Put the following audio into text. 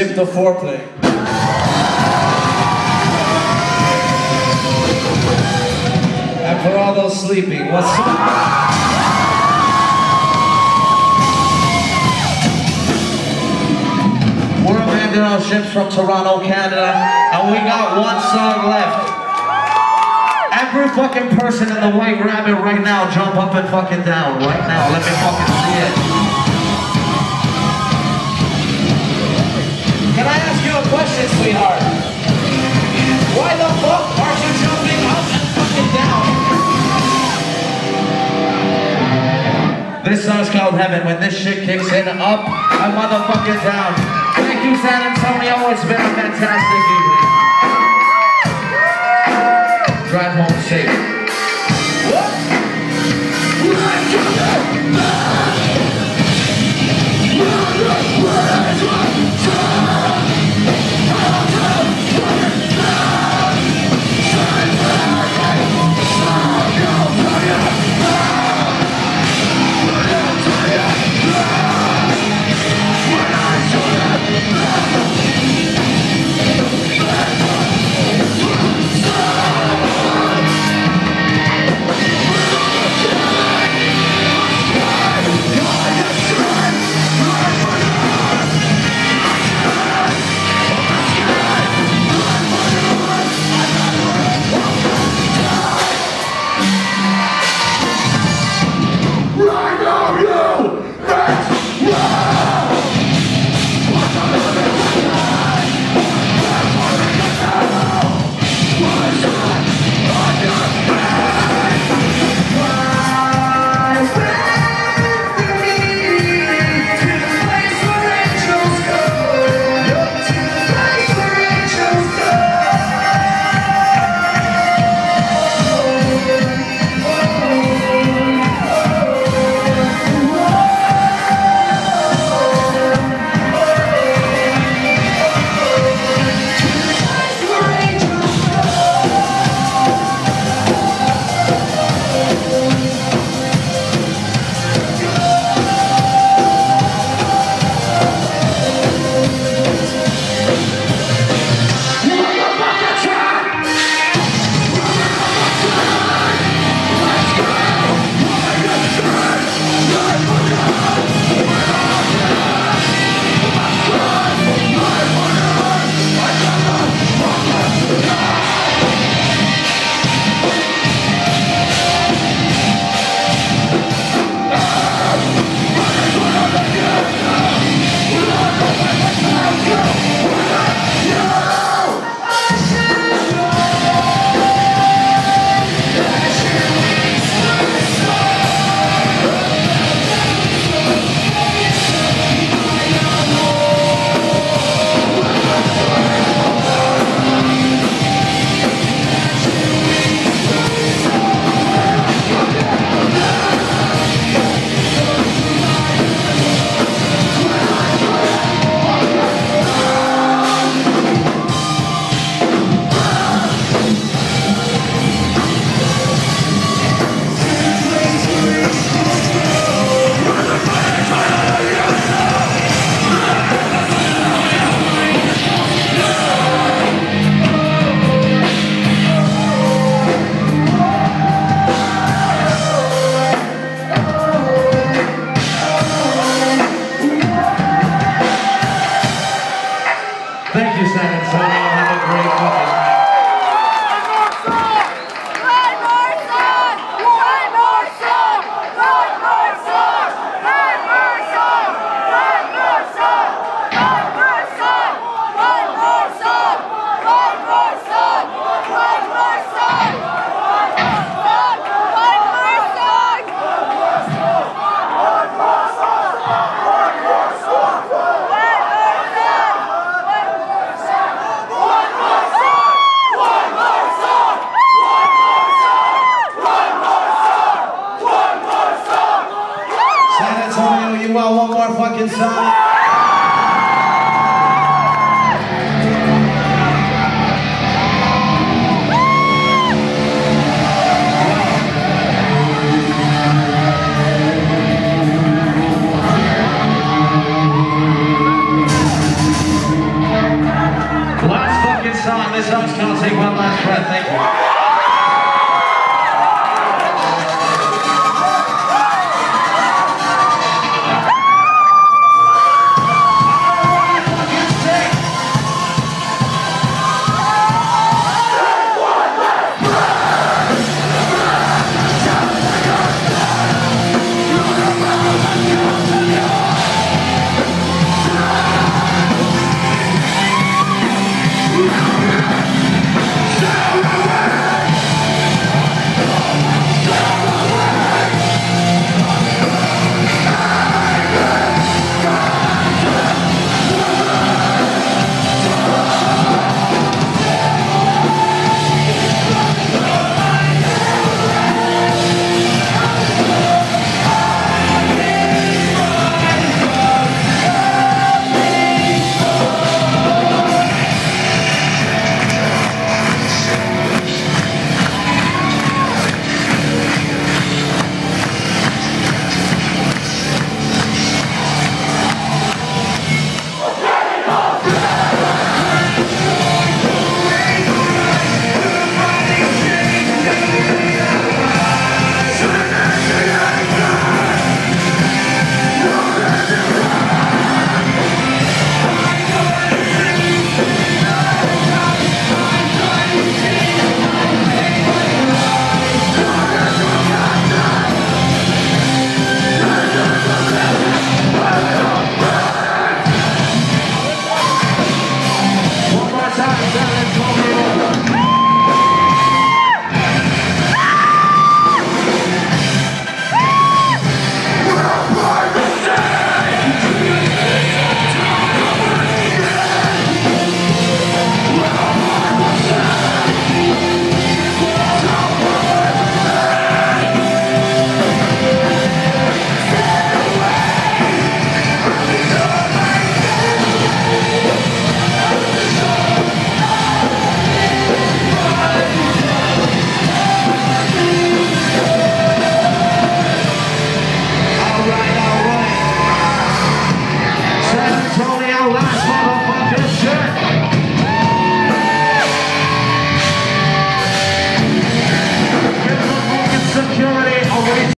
Skip the foreplay. And for all those sleeping, what's We're Abandon All Ships from Toronto, Canada, and we got one song left. Every fucking person in the White Rabbit right now, jump up and fucking down right now. Let me fucking see it. Can I ask you a question, sweetheart? Why the fuck aren't you jumping up and fucking down? This song's called Heaven. When this shit kicks in, up, I'm motherfucking down. Thank you, San Antonio. It's been a fantastic evening. Drive home safe.